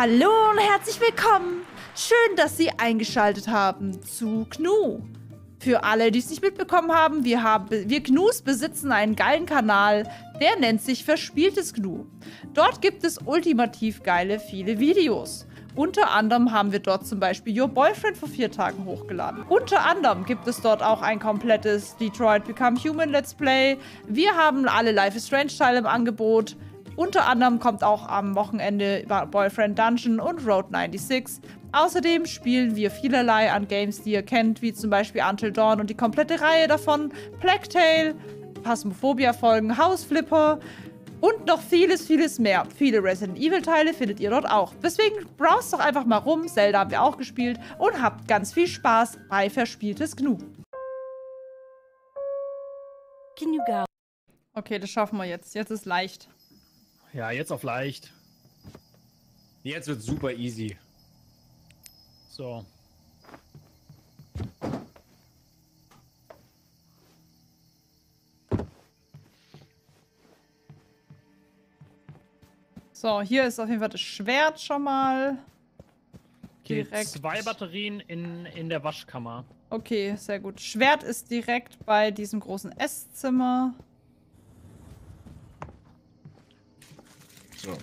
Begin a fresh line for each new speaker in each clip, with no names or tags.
Hallo und herzlich willkommen. Schön, dass Sie eingeschaltet haben zu Gnu. Für alle, die es nicht mitbekommen haben, wir, haben, wir Gnus besitzen einen geilen Kanal, der nennt sich Verspieltes Gnu. Dort gibt es ultimativ geile viele Videos. Unter anderem haben wir dort zum Beispiel Your Boyfriend vor vier Tagen hochgeladen. Unter anderem gibt es dort auch ein komplettes Detroit Become Human Let's Play. Wir haben alle Life is Strange Teile im Angebot. Unter anderem kommt auch am Wochenende Boyfriend Dungeon und Road 96. Außerdem spielen wir vielerlei an Games, die ihr kennt, wie zum Beispiel Until Dawn und die komplette Reihe davon, Plague Tale, Phasmophobia-Folgen, House Flipper und noch vieles, vieles mehr. Viele Resident Evil-Teile findet ihr dort auch. Deswegen browst doch einfach mal rum, Zelda haben wir auch gespielt und habt ganz viel Spaß bei Verspieltes Gnu. Okay, das schaffen wir jetzt. Jetzt ist leicht.
Ja, jetzt auf leicht.
Jetzt wird super easy.
So.
So, hier ist auf jeden Fall das Schwert schon mal.
Direkt. Okay, zwei Batterien in, in der Waschkammer.
Okay, sehr gut. Schwert ist direkt bei diesem großen Esszimmer.
So.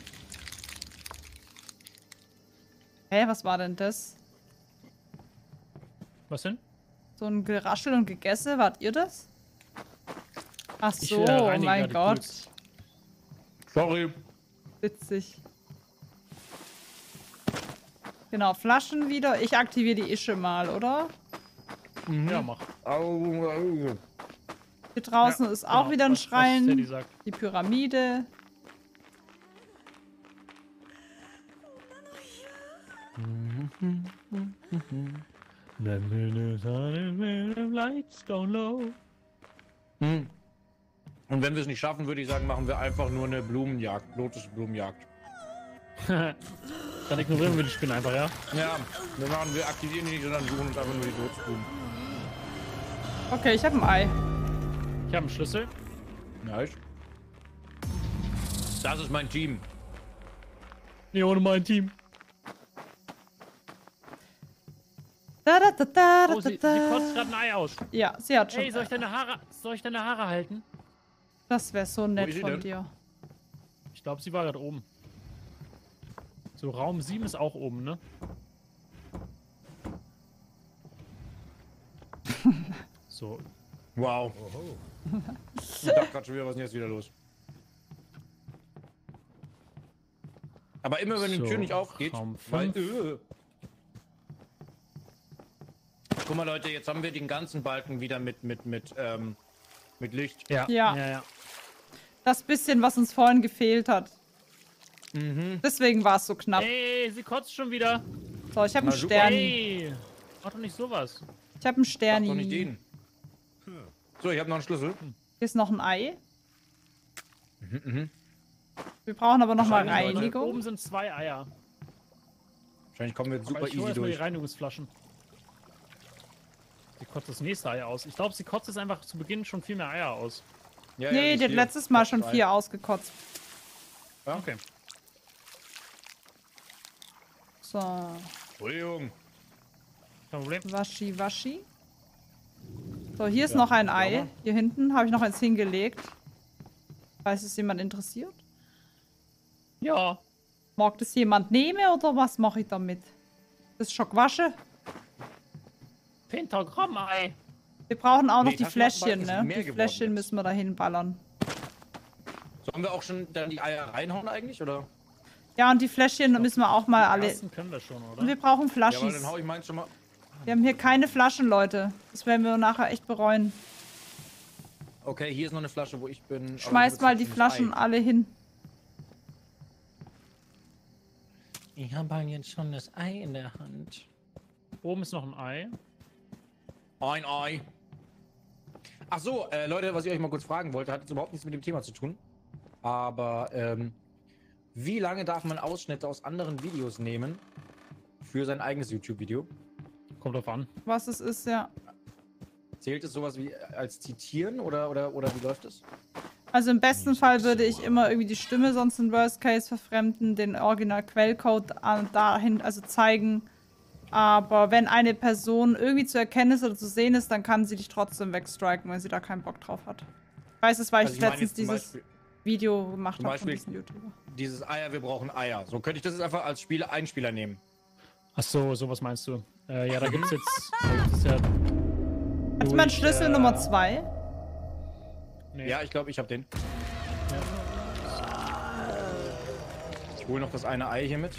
Hä, was war denn das?
Was denn?
So ein Geraschel und Gegesse, wart ihr das? Ach so, ich, äh, mein Gott. Puls.
Sorry.
Witzig. Genau, Flaschen wieder. Ich aktiviere die Ische mal, oder?
Mhm. Ja, mach.
Hier draußen ja, ist auch genau, wieder ein Schrein. Die Pyramide.
Lights go low. Hm. Und wenn wir es nicht schaffen, würde ich sagen, machen wir einfach nur eine Blumenjagd, Lotusblumenjagd.
Dann ignorieren wir die Spinne einfach, ja?
Ja, wir machen, wir aktivieren die nicht, sondern suchen uns einfach nur die Lotusblumen.
Okay, ich habe ein Ei.
Ich habe einen Schlüssel.
Nice. Das ist mein Team.
Nee, ohne mein Team.
Da, da, da, da,
oh, sie, sie kotzt gerade ein Ei aus.
Ja, sie hat schon.
Ey, soll ich deine Haare, soll ich deine Haare halten?
Das wäre so nett von denn? dir.
Ich glaube, sie war gerade oben. So, Raum 7 ist auch oben, ne? so.
Wow. ich dachte gerade schon wieder, was ist denn jetzt wieder los? Aber immer wenn so, die Tür nicht aufgeht, weil, äh, Guck mal, Leute, jetzt haben wir den ganzen Balken wieder mit, mit, mit, ähm, mit Licht.
Ja. Ja. ja, ja. Das bisschen, was uns vorhin gefehlt hat. Mhm. Deswegen war es so knapp.
Ey, sie kotzt schon wieder.
So, ich habe einen Stern.
Ey, mach doch nicht sowas.
Ich habe einen Stern.
Mach doch nicht den. So, ich habe noch einen Schlüssel.
Hier ist noch ein Ei. Mhm, mhm. Wir brauchen aber noch mal Reinigung.
Oben sind zwei Eier.
Wahrscheinlich kommen wir jetzt super easy durch.
die Reinigungsflaschen. Sie kotzt das nächste Ei aus. Ich glaube, sie kotzt es einfach zu Beginn schon viel mehr Eier aus.
Ja, nee, ja, die hat letztes Mal schon vier ausgekotzt.
Ja? Okay.
So.
Entschuldigung.
Kein Problem.
Waschi, waschi. So, hier ist ja, noch ein Ei. Hier hinten habe ich noch eins hingelegt. Falls es jemand interessiert.
Ja.
Mag das jemand nehmen oder was mache ich damit? Das ist schon gewaschen.
Pentagramm-Ei.
Wir brauchen auch noch nee, die Fläschchen, ne? Die. Fläschchen müssen wir dahin ballern.
Sollen wir auch schon dann die Eier reinhauen eigentlich, oder?
Ja, und die Fläschchen glaub, müssen wir auch mal alle...
können wir schon, oder?
Und wir brauchen Flaschen.
Ja, dann hau ich meins schon mal...
Wir haben hier keine Flaschen, Leute. Das werden wir nachher echt bereuen.
Okay, hier ist noch eine Flasche, wo ich bin.
Schmeißt mal die Flaschen alle hin.
Ich habe jetzt schon das Ei in der Hand. Oben ist noch ein Ei.
Ein Ei. Ach so, äh, Leute, was ich euch mal kurz fragen wollte, hat jetzt überhaupt nichts mit dem Thema zu tun. Aber, ähm, wie lange darf man Ausschnitte aus anderen Videos nehmen für sein eigenes YouTube-Video?
Kommt drauf an.
Was es ist, ja.
Zählt es sowas wie als Zitieren oder, oder, oder wie läuft es?
Also im besten Fall würde ich immer irgendwie die Stimme sonst in Worst Case verfremden, den Original Quellcode an- dahin, also zeigen. Aber wenn eine Person irgendwie zu erkennen ist oder zu sehen ist, dann kann sie dich trotzdem wegstriken, wenn sie da keinen Bock drauf hat. Ich weiß es, weil
Also
ich
ich
letztens dieses
Beispiel-
Video gemacht habe von diesem YouTuber.
Dieses Eier, wir brauchen Eier. So könnte ich das jetzt einfach als Spieler, Einspieler nehmen.
Ach so, sowas meinst du. Äh, ja, da gibt's jetzt. Gibt's ja.
Hat jemand Schlüssel
äh,
Nummer 2?
Nee.
Ja, ich glaube, ich habe den. Ich hole noch das eine Ei hier mit.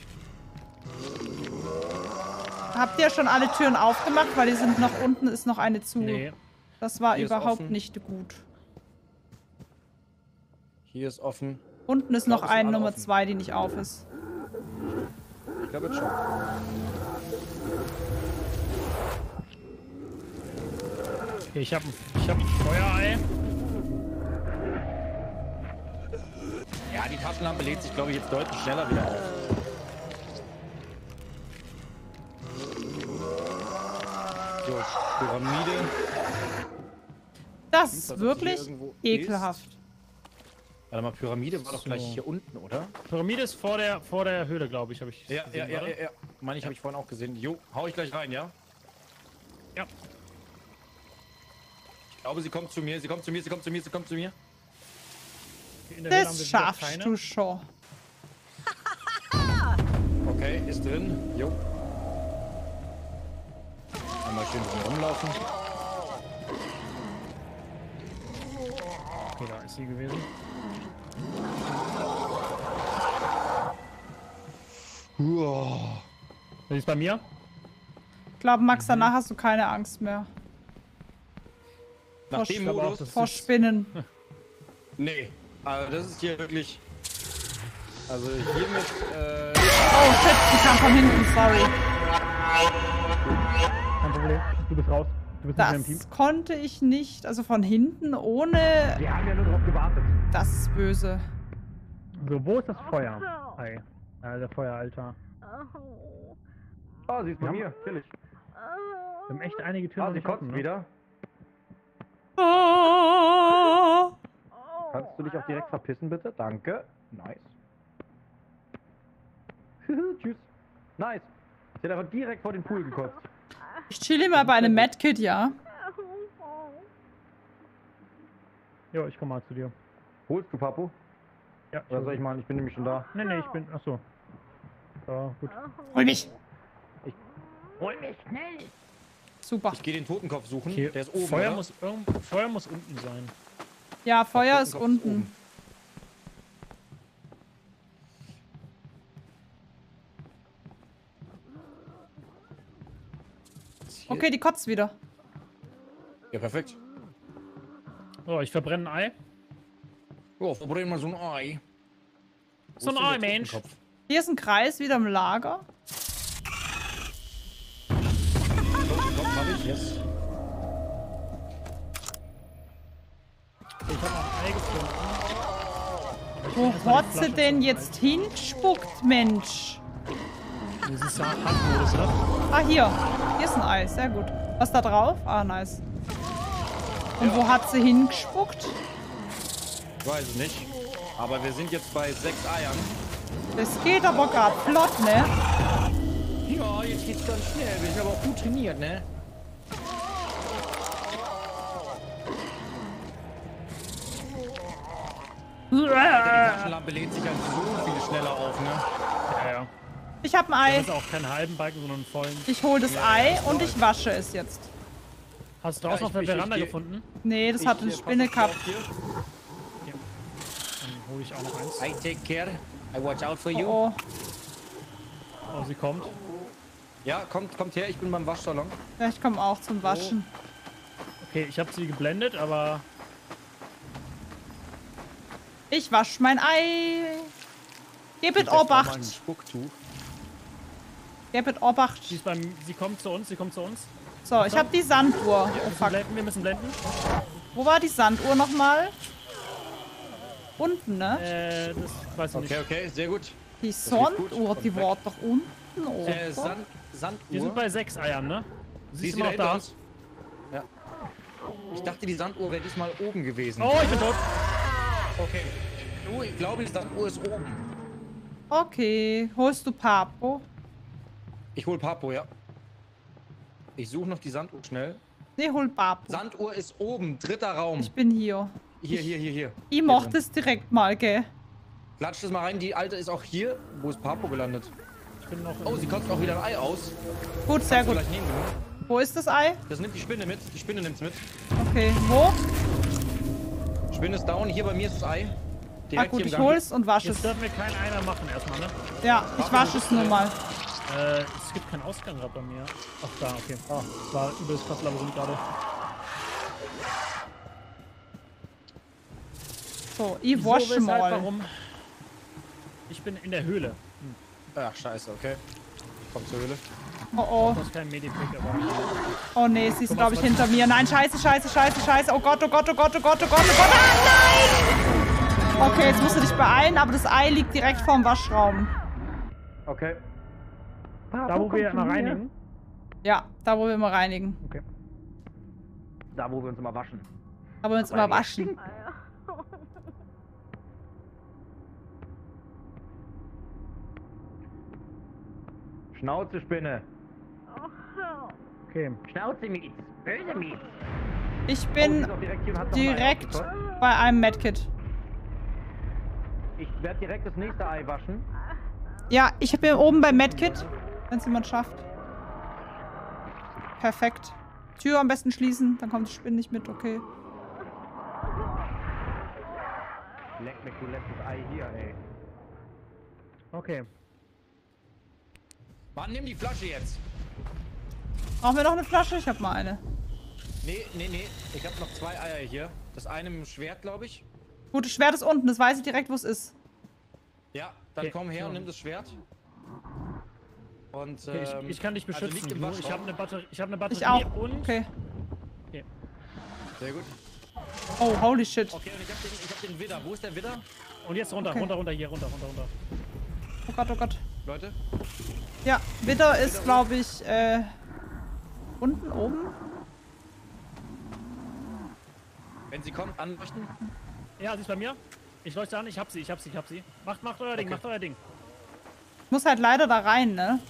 Habt ihr schon alle Türen aufgemacht? Weil die sind noch unten, ist noch eine zu.
Nee.
Das war
Hier
überhaupt nicht gut.
Hier ist offen.
Unten ist
glaub,
noch eine Nummer. 2, die nicht auf ist.
Ich glaube jetzt schon.
Okay, ich habe ich hab ein Feuerei.
Ja, die Taschenlampe lädt sich, glaube ich, jetzt deutlich schneller wieder auf. So, Pyramide.
Das ist wirklich ekelhaft.
Warte mal, Pyramide war doch
So.
gleich hier unten, oder?
Pyramide ist vor der, vor der Höhle, glaube ich, habe ich.
Ja, ja,
gesehen,
ja,
oder?
ja, ja. Meine ich, habe ich vorhin auch gesehen. Jo, hau ich gleich rein, ja?
Ja.
Ich glaube, sie kommt zu mir, sie kommt zu mir, sie kommt zu mir, sie kommt zu mir.
In der Höhle haben wir
Das schaffst
keine.
du schon.
Okay, ist drin. Jo. Einmal schön drum rumlaufen.
Okay, da ist sie gewesen. Sie ist bei mir.
Ich glaube, Max,
Mhm.
danach hast du keine Angst mehr.
Nach
Vor
dem
aber auch
Modus.
Vor Spinnen.
Nee. Also das ist hier wirklich. Also hiermit. Äh,
Oh shit, die kam von hinten, sorry.
Bist raus. Du bist nicht mehr im Team.
Das konnte ich nicht. Also von hinten ohne.
Wir haben ja nur drauf gewartet.
Das ist böse.
So, wo ist das Feuer? Hi. Äh, der Feueraltar.
Ah, sie ist bei
Ja.
mir, chillig.
Wir haben echt einige Türen
Ah, sie kotzt
offen, ne?
wieder.
Ah.
Kannst du dich auch direkt verpissen, bitte? Danke. Nice. Tschüss. Nice. Sie hat einfach direkt vor den Pool gekotzt.
Ich chill mal bei einem Medkit, ja.
Jo, ich komm mal zu dir.
Holst du, Papu?
Ja, ich
Oder soll ich mal? Ich bin nämlich schon da.
Nee, nee, ich bin. Achso. Ja, gut.
Hol mich.
Hol mich schnell!
Super.
ich gehe den Totenkopf suchen.
Okay,
Der ist oben.
Feuer
oder?
muss, Feuer muss unten sein.
Ja, Feuer ist unten.
Ist hier-
Okay, die kotzt wieder.
Ja, perfekt.
So, ich verbrenne ein Ei.
Ja, verbrennen wir so ein Ei. Wo
So ein Ei, Mensch.
Hier ist ein Kreis wieder im Lager.
Yes.
Ich habe noch ein Ei gefunden.
Wo
mal Flasche
denn jetzt hingespuckt, Mensch?
Das ist ja Handmodus, ne?
Ah, hier. Hier ist ein Ei. Sehr gut. Was da drauf? Ah, nice. Und wo hat sie hingespuckt?
Ich weiß es nicht. Aber wir sind jetzt bei sechs Eiern.
Das geht aber gerade flott, ne?
Ja, jetzt geht's ganz schnell. Wir sind aber auch gut trainiert, ne? Die Taschenlampe lädt sich halt so viel schneller auf, ne?
Ja, ja.
Ich habe ein
Das
Ei.
ist auch keinen halben Balken, sondern einen vollen.
Ich hole das Ei und ich wasche es jetzt.
Hast du
Ja,
der
ich- ich-
Veranda
ich-
gefunden?
Nee, das
Ich,
hat eine
auf
gehabt.
hier.
Dann hole ich auch noch eins.
I take care. I watch out for you.
Oh,
Oh, sie kommt.
Ja, kommt, kommt her. Ich bin beim Waschsalon.
ja, ich komme auch zum Waschen.
Okay, ich habe sie geblendet, aber
Ich wasch mein Ei. Gebet
mal ein
Obacht.
Spucktuch.
Gebet Obacht.
sie ist beim. Sie kommt zu uns, sie kommt zu uns.
So, ich habe die Sanduhr. Oh,
Wir müssen blenden, wir müssen blenden.
Wo war die Sanduhr nochmal? Unten, ne?
Äh, das weiß ich
Okay,
nicht.
okay, sehr gut.
Die Sanduhr, die war doch unten, oder?
Äh, Sand,
Wir
Sanduhr.
sind bei sechs Eiern, ne?
Sie
Sie
ist
ist immer
wieder
noch da.
uns. Ja. Ich dachte, die Sanduhr wäre diesmal oben gewesen.
Oh, ich bin tot.
Okay. Du, ich glaube, die Sanduhr ist oben.
Okay. Holst du Papo?
Ich hol Papo, ja. Ich suche noch die Sanduhr schnell.
Nee, hol Papo.
Sanduhr ist oben, dritter Raum.
Ich bin hier.
Hier, hier, hier, hier.
Ich
Hier
mochte
drin.
es direkt mal, gell?
Klatsch das mal rein, die alte ist auch hier. Wo ist Papo gelandet?
Ich bin noch.
Oh, sie kotzt auch wieder ein Ei aus.
Gut, sehr gut.
ne?
Wo ist das Ei?
Das nimmt die Spinne mit. Die Spinne nimmt's mit.
Okay, wo?
Spinne ist down. Hier bei mir ist das Ei.
Ah
Direkt
gut,
hier im
ich
Gang.
hol's und wasche
Jetzt
es.
dürfen wir keinen Einer machen erstmal, ne?
Ja, ich wasche es nur mal.
Äh, es gibt keinen Ausgang gerade bei mir. Ach, da, okay. Ah, das war übelst krass Labyrinth gerade.
So, ich wasche
weshalb,
mal.
Warum? Ich bin in der Höhle.
Ach, scheiße, okay. Ich komm zur Höhle.
Oh oh.
Das ist kein Medipick, aber.
Oh nee, sie ist glaube ich hinter mir. Nein, scheiße, scheiße, scheiße, scheiße. Oh Gott, oh Gott, oh Gott, oh Gott, oh Gott, oh Gott. Ah, nein! Okay, jetzt musst du dich beeilen, aber das Ei liegt direkt vorm Waschraum.
Okay.
Da, wo wir immer reinigen.
Ja, da wo wir immer reinigen.
Okay.
Da, wo wir uns immer waschen.
Da wo wir uns immer waschen.
Schnauze, Spinne.
Okay.
Schnauze, Mietz. Böse Mietz.
Ich
Oh,
bin
auch direkt hier
direkt
ausgekotzt.
bei einem Medkit.
Ich werde direkt das nächste Ei waschen.
Ja, ich bin oben beim Medkit, wenn es jemand schafft. Perfekt. Tür am besten schließen, dann kommt die Spinne nicht mit, okay.
Leck mich, du letztes Ei hier, ey.
Okay.
Mann, nimm die Flasche jetzt.
Brauchen wir noch eine Flasche? Ich habe mal eine.
Nee, nee, nee. Ich habe noch zwei Eier hier. Das eine mit dem Schwert, glaube ich.
Gutes Schwert ist unten, das weiß ich direkt, wo es ist.
Ja, dann
Okay,
komm her und nimm das Schwert. Und,
okay ich,
ähm,
ich kann dich
also
beschützen.
im
Gnu. ich habe eine Batterie. Ich habe eine Batterie
Ich auch.
und.
Okay.
Sehr gut.
Oh, holy shit.
Okay, und ich hab den, ich hab den Widder. Wo ist der Widder?
Und jetzt runter,
Okay.
runter, runter, hier, runter, runter, runter.
Oh Gott, oh Gott.
Leute?
Ja, Witter ist, glaube ich, äh, unten, oben.
Wenn sie kommt, anleuchten.
Ja, sie ist bei mir. Ich leuchte an, ich hab sie, ich hab sie, ich hab sie. Macht, macht euer Ding,
Okay.
macht euer Ding.
Ich muss halt leider da rein, ne?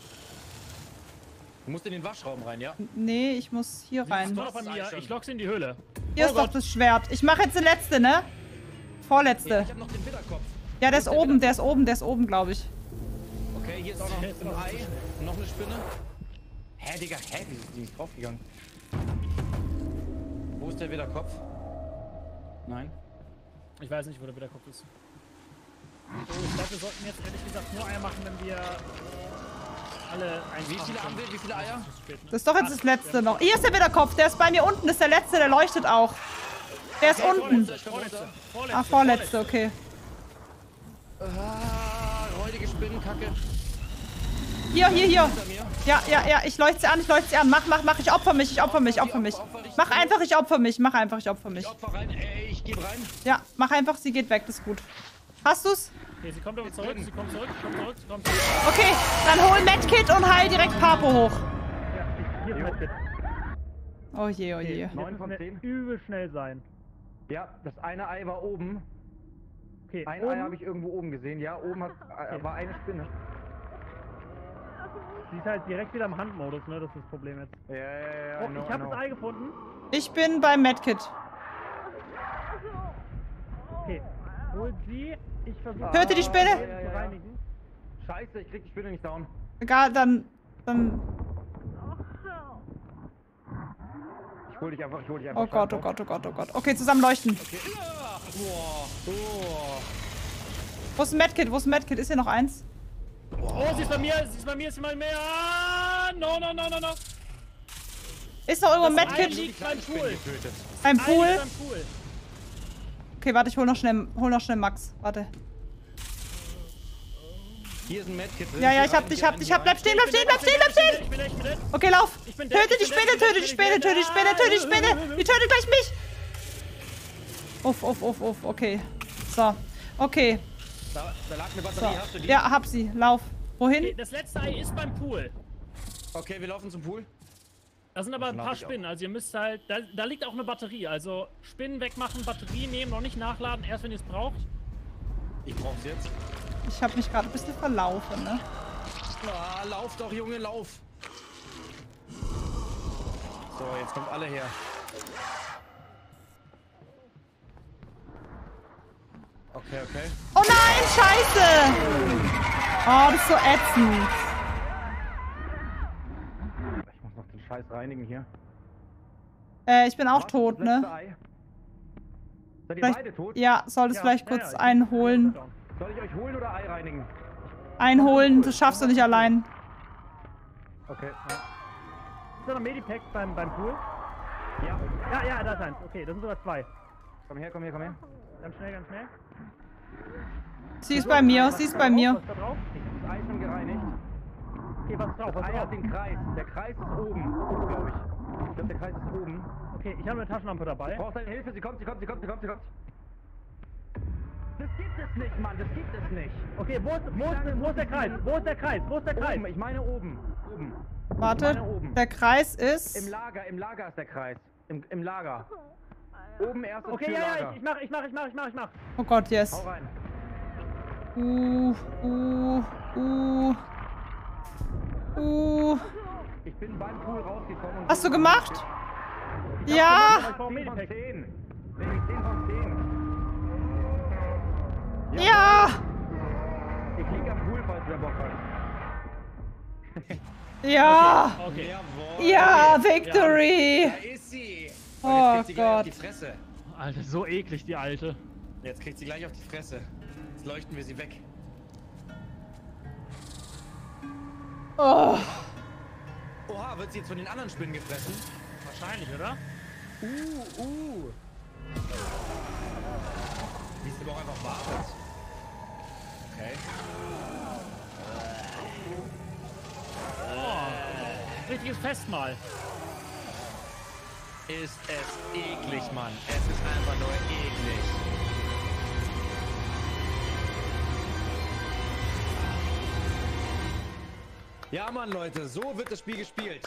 Du musst in den Waschraum rein, ja?
Nee, ich muss hier rein.
Doch bei
Das
mir, ich lock sie in die Höhle.
Hier
Oh
ist doch
Gott.
das Schwert. Ich mache jetzt die letzte, ne? Vorletzte.
ich hab noch den Widderkopf.
Ja, der ist
der
oben, der ist oben, der ist oben, glaube ich.
Okay, hier ist auch noch ein Ei. Noch eine Spinne. Hä, Digga, hä? Wie ist die nicht draufgegangen? Wo ist der Widderkopf? Nein.
Ich weiß nicht, wo der Wiederkopf ist. So, ich glaube, wir sollten jetzt ehrlich gesagt nur Eier machen, wenn wir alle
Wie viele haben wir? Wie viele Eier?
Das ist
doch jetzt das letzte noch. Hier ist der Widderkopf, der ist bei mir unten, das ist der letzte, der leuchtet auch. Der ist unten.
Vorletzte, vorletzte, vorletzte,
Ah, vorletzte, okay.
Ah, räudige Spinnenkacke.
Hier, hier, hier. Ja, ja, ja, ich leuchte sie an, ich leuchte sie an. Mach, mach, mach, ich opfer mich, ich opfer mich, ich opfer mich. Mach einfach, ich opfer mich, mach einfach, ich opfer mich.
Ich opfer rein. Ey, ich gebe rein.
Ja, mach einfach, sie geht weg, das ist gut. Hast du's?
Okay, sie kommt aber zurück, sie kommt zurück, sie kommt zurück, sie kommt zurück.
Okay, dann hol Medkit und heil direkt Papo hoch.
Ja, hier ist mein Kit.
Oh je, oh je.
Okay,
Neun
jetzt
von
müssen wir
zehn.
übel schnell sein.
Ja, das eine Ei war oben.
Okay,
Ein
oben,
Ei habe ich irgendwo oben gesehen. Ja, oben hat, äh,
Okay.
war eine Spinne.
sie ist halt direkt wieder im Handmodus, ne? Das ist das Problem jetzt.
Ja, ja, ja.
Oh,
know,
ich habe
know.
das Ei gefunden.
Ich bin beim Medkit.
Okay, hol sie. Ich versuche
Töte die Spinne.
Ja, ja, ja. Scheiße, ich krieg die Spinne nicht down.
Egal, dann, dann,
Ich hol dich einfach, ich hol dich einfach.
oh Gott, oh Gott, oh Gott, oh Gott. Okay, zusammen leuchten.
Okay. Boah. Boah.
Wo ist ein Medkit? Wo ist ein Medkit? Ist hier noch eins?
Oh, sie ist bei mir, sie ist bei mir, sie ist bei mir. Ah, no, no, no, no, no.
Ist noch irgendwo ein Medkit?
liegt beim
Spinne
Pool.
getötet.
Beim
Ei
Pool? Okay, warte, ich hol noch schnell, hol noch schnell Max. Warte.
Hier ist ein Medkit drin.
Ja, ja, ich hab dich,
hier
hab dich,
hier
hab, bleib stehen, bleib stehen, bleib stehen, bleib stehen!
Ich bin echt, ich bin echt.
Okay, lauf!
Ich
Töte die
ich
Spinne, töte die
ich
Spinne, töte die Spinne, töte die Spinne! Die tötet gleich mich! Uff, uff, uff, uff, okay. So. Okay.
Da, da lag eine
So.
Batterie. Hast du die?
Ja, hab sie. Lauf.
Okay,
Wohin?
das letzte Ei ist beim Pool.
Okay, wir laufen zum Pool.
Da sind aber ein paar. Spinnen, also ihr müsst halt, da, da liegt auch eine Batterie, also Spinnen wegmachen, Batterie nehmen, noch nicht nachladen, erst wenn ihr es braucht.
Ich brauch's jetzt.
Ich habe mich gerade ein bisschen verlaufen, ne?
Ah, lauf doch, Junge, lauf. So, jetzt kommt alle her. Okay, okay.
Oh nein, scheiße! Oh, das ist so ätzend.
Ich muss noch den Scheiß reinigen hier.
Äh, ich bin auch
Was?
tot, ne?
Ei? Seid ihr
Vielleicht,
beide tot?
ja, solltest vielleicht
Ja,
kurz
ja, ich-
einen holen.
Soll ich euch holen oder Ei reinigen?
Einholen, das schaffst du nicht allein.
Okay. Ja.
Ist da noch Medipack beim, beim Pool?
ja.
Ja, ja, da ist eins. Okay, das sind sogar zwei.
Komm her, komm her, komm her.
Ganz schnell, ganz schnell.
Sie ist bei mir, sie ist bei mir.
Ich hab das Ei schon gereinigt.
Okay, was ist drauf?
Das
Was
Ei hat den Kreis. Der Kreis ist oben, glaube ich. Ich glaube, der Kreis ist oben.
Okay, ich habe eine Taschenlampe dabei.
Brauchst deine Hilfe? Sie kommt, sie kommt, sie kommt, sie kommt, sie kommt. Das gibt es nicht, Mann, das gibt es nicht.
Okay, wo ist, wo ist, wo ist der Kreis? Wo ist der Kreis? Wo ist der Kreis?
Oben, ich meine oben. Oben.
Warte,
meine oben.
der Kreis
Im
ist...
Lager, im Lager ist der Kreis. Im, im Lager. Oben erstes
Okay, ja, ja, ich, ich mach, ich mach, ich mach, ich mach, ich mach.
Oh Gott, yes.
Hau rein.
Uh, uh, uh. Uh.
Ich bin beim Pool rausgekommen und...
Hast du gemacht? Ja!
Ich brauche
10 von
Medipack.
10. Nämlich 10 von 10.
Ja!
Ich lieg am Pool, falls wer Bock.
Ja!
Okay.
Ja, Victory!
Da ist sie.
Oh
jetzt kriegt sie gleich auf
Gott.
die Fresse.
Alter, so eklig, die alte.
Jetzt kriegt sie gleich auf die Fresse. Jetzt leuchten wir sie weg.
Oh,
Oha, wird sie jetzt von den anderen Spinnen gefressen?
Wahrscheinlich, oder?
Uh, uh. Wie sie aber auch einfach wartet. Okay.
Richtiges Festmahl.
Ist es eklig, Mann. Es ist einfach nur eklig. Ja, Mann, Leute, so wird das Spiel gespielt.